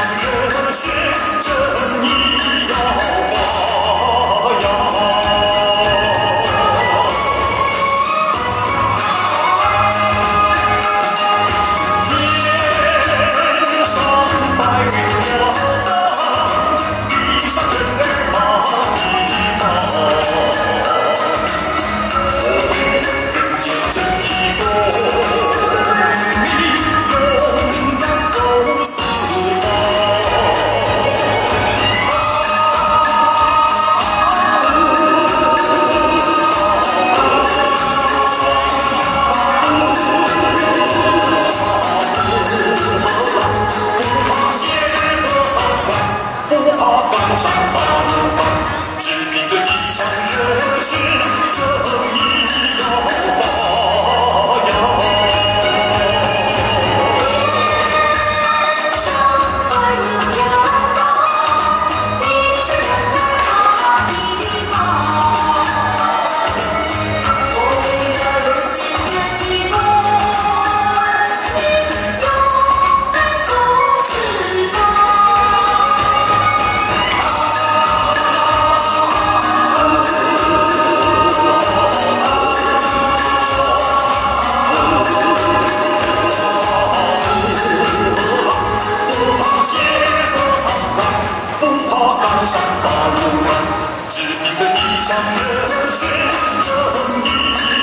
당신전이야. Shut up! 长夜难光，这。